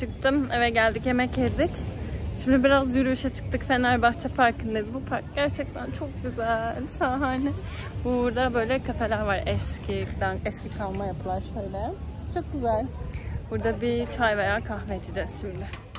çıktım. Eve geldik yemek yedik. Şimdi biraz yürüyüşe çıktık. Fenerbahçe Parkı'ndayız. Bu park gerçekten çok güzel. Şahane. Burada böyle kafeler var. Eskiden, eski kalma yapılar şöyle. Çok güzel. Burada bir çay veya kahve içeceğiz şimdi.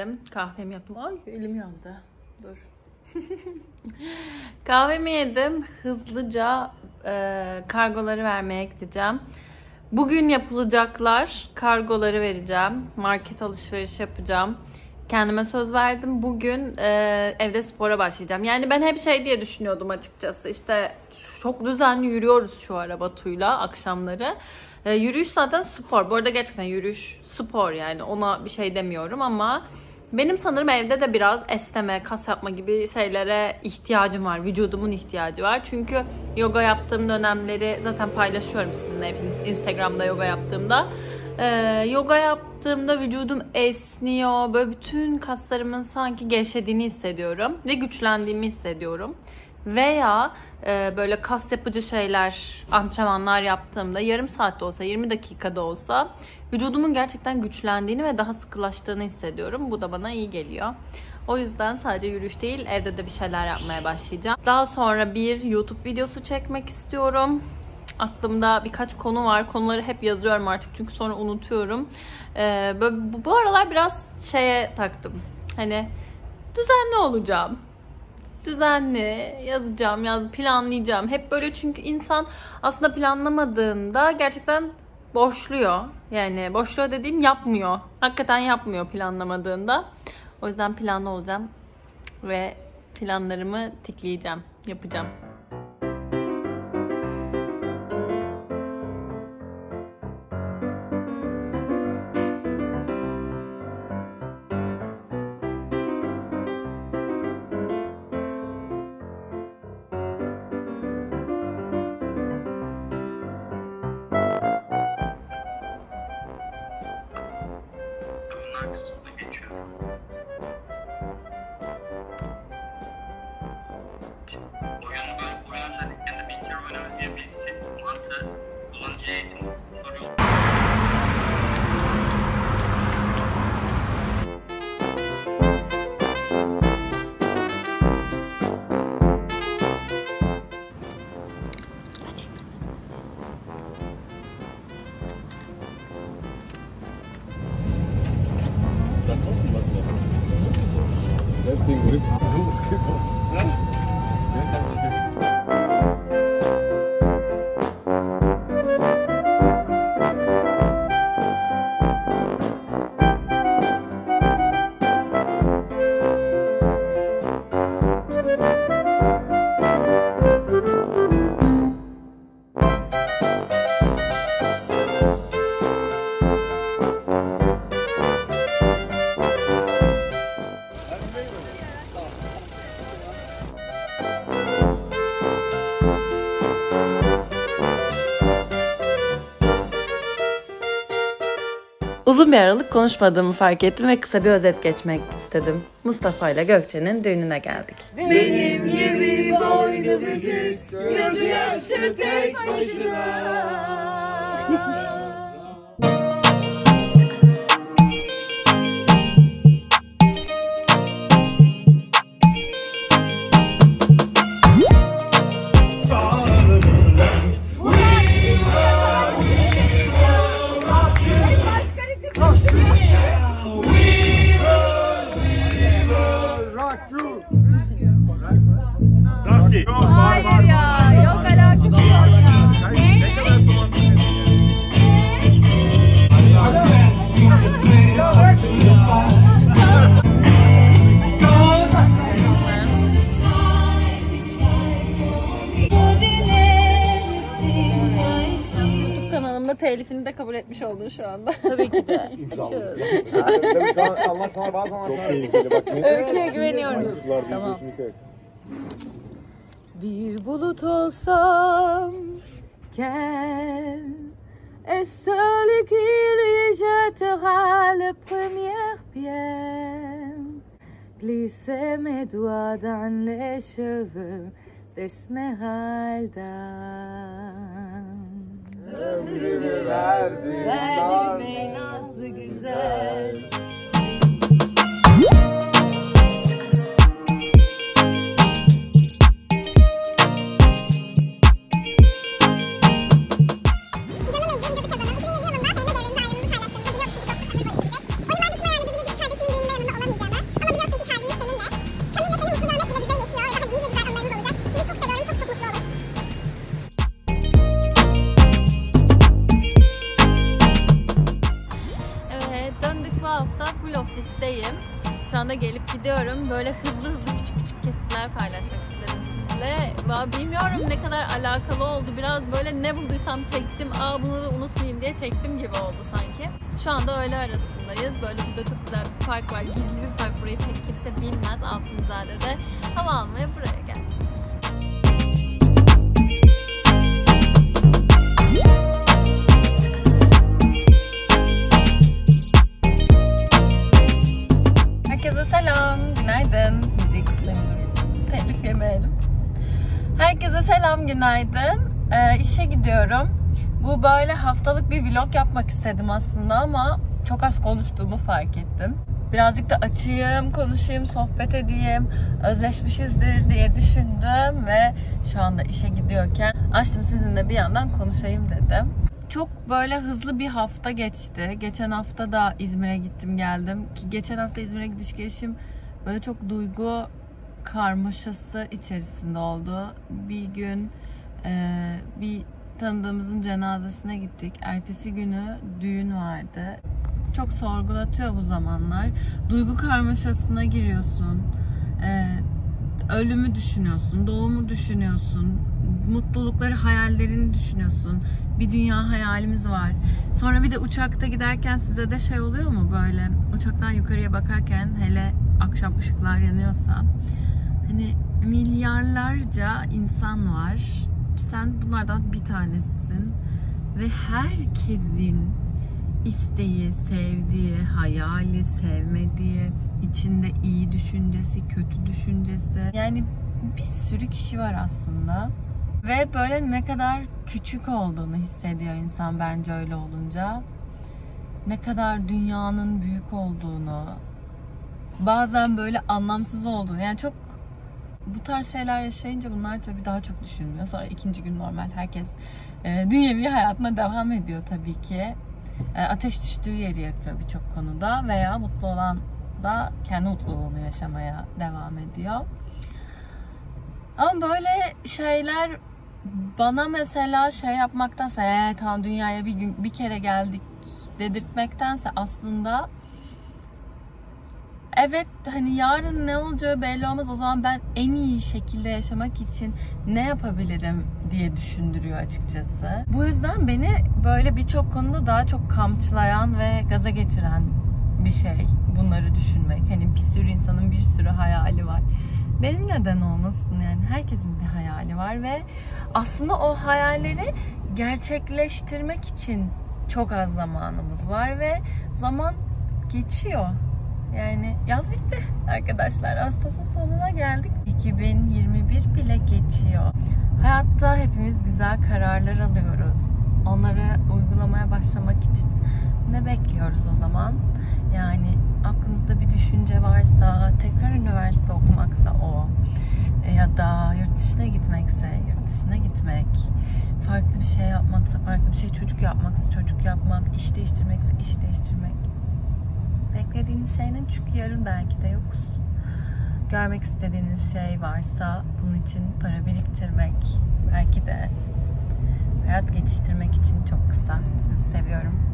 Yedim. Kahvemi yaptım. Ay elim yandı. Dur. Kahvemi yedim. Hızlıca e, kargoları vermeye gideceğim. Bugün yapılacaklar. Kargoları vereceğim. Market alışveriş yapacağım. Kendime söz verdim. Bugün e, evde spora başlayacağım. Yani ben hep şey diye düşünüyordum açıkçası. İşte çok düzenli yürüyoruz şu ara Batu'yla akşamları. E, yürüyüş zaten spor. Bu arada gerçekten yürüyüş spor yani ona bir şey demiyorum ama benim sanırım evde de biraz esneme, kas yapma gibi şeylere ihtiyacım var. Vücudumun ihtiyacı var. Çünkü yoga yaptığım dönemleri zaten paylaşıyorum sizinle hepiniz Instagram'da yoga yaptığımda. Ee, yoga yaptığımda vücudum esniyor. Böyle bütün kaslarımın sanki gevşediğini hissediyorum. Ve güçlendiğimi hissediyorum. Veya e, böyle kas yapıcı şeyler, antrenmanlar yaptığımda yarım saatte olsa, 20 dakikada olsa vücudumun gerçekten güçlendiğini ve daha sıkılaştığını hissediyorum. Bu da bana iyi geliyor. O yüzden sadece yürüyüş değil, evde de bir şeyler yapmaya başlayacağım. Daha sonra bir YouTube videosu çekmek istiyorum. Aklımda birkaç konu var. Konuları hep yazıyorum artık çünkü sonra unutuyorum. Ee, bu aralar biraz şeye taktım. Hani düzenli olacağım düzenli yazacağım, yaz planlayacağım. Hep böyle çünkü insan aslında planlamadığında gerçekten boşluyor. Yani boşluyor dediğim yapmıyor. Hakikaten yapmıyor planlamadığında. O yüzden planlı olacağım ve planlarımı tikleyeceğim, yapacağım. something with those people. Uzun bir aralık konuşmadığımı fark ettim ve kısa bir özet geçmek istedim. Mustafa ile Gökçe'nin düğününe geldik. Hayır telifini de kabul etmiş oldun şu anda. Tabii ki de. Tabii şu an anlaşmalar bazı anlaşmalar. Çok tehlikeli bak. Öykü'ye güveniyorum. Tamam. Bir bulut olsam gel Et celui qui lui jettera la première pierre Glisser mes doigts dans les cheveux d'Esmeralda Ömrümü verdim. Verdim ey nazlı güzel anda gelip gidiyorum. Böyle hızlı hızlı küçük küçük kesitler paylaşmak istedim sizle. Bilmiyorum ne kadar alakalı oldu. Biraz böyle ne bulduysam çektim. Aa bunu unutmayayım diye çektim gibi oldu sanki. Şu anda öğle arasındayız. Böyle burada çok güzel bir park var. Gizli bir park. Burayı pek kimse bilmez. Altınzade'de. Hava almaya buraya selam, günaydın. Ee, işe gidiyorum. Bu böyle haftalık bir vlog yapmak istedim aslında ama çok az konuştuğumu fark ettim. Birazcık da açayım, konuşayım, sohbet edeyim, özleşmişizdir diye düşündüm ve şu anda işe gidiyorken açtım sizinle bir yandan konuşayım dedim. Çok böyle hızlı bir hafta geçti. Geçen hafta da İzmir'e gittim geldim. Ki geçen hafta İzmir'e gidiş gelişim böyle çok duygu karmaşası içerisinde oldu. Bir gün e, bir tanıdığımızın cenazesine gittik. Ertesi günü düğün vardı. Çok sorgulatıyor bu zamanlar. Duygu karmaşasına giriyorsun. E, ölümü düşünüyorsun, doğumu düşünüyorsun, mutlulukları, hayallerini düşünüyorsun. Bir dünya hayalimiz var. Sonra bir de uçakta giderken size de şey oluyor mu böyle? Uçaktan yukarıya bakarken hele akşam ışıklar yanıyorsa hani milyarlarca insan var. Sen bunlardan bir tanesisin ve herkesin isteği, sevdiği, hayali, sevmediği, içinde iyi düşüncesi, kötü düşüncesi. Yani bir sürü kişi var aslında. Ve böyle ne kadar küçük olduğunu hissediyor insan bence öyle olunca. Ne kadar dünyanın büyük olduğunu, bazen böyle anlamsız olduğunu. Yani çok bu tarz şeyler yaşayınca bunlar tabii daha çok düşünülüyor. Sonra ikinci gün normal herkes e, dünyevi hayatına devam ediyor tabii ki. E, ateş düştüğü yeri yakıyor birçok konuda veya mutlu olan da kendi mutluluğunu yaşamaya devam ediyor. Ama böyle şeyler bana mesela şey yapmaktansa ee, tamam dünyaya bir gün bir kere geldik dedirtmektense aslında evet hani yarın ne olacağı belli olmaz o zaman ben en iyi şekilde yaşamak için ne yapabilirim diye düşündürüyor açıkçası. Bu yüzden beni böyle birçok konuda daha çok kamçılayan ve gaza getiren bir şey bunları düşünmek. Hani bir sürü insanın bir sürü hayali var. Benim neden olmasın yani herkesin bir hayali var ve aslında o hayalleri gerçekleştirmek için çok az zamanımız var ve zaman geçiyor. Yani yaz bitti arkadaşlar. Ağustos'un sonuna geldik. 2021 bile geçiyor. Hayatta hepimiz güzel kararlar alıyoruz. Onları uygulamaya başlamak için ne bekliyoruz o zaman? Yani aklımızda bir düşünce varsa, tekrar üniversite okumaksa o E, ya da yurt dışına gitmekse yurt dışına gitmek, farklı bir şey yapmaksa farklı bir şey, çocuk yapmaksa çocuk yapmak, iş değiştirmekse iş değiştirmek. Beklediğiniz şey? Çünkü yarın belki de yokuz. Görmek istediğiniz şey varsa bunun için para biriktirmek, belki de hayat geçiştirmek için çok kısa. Sizi seviyorum.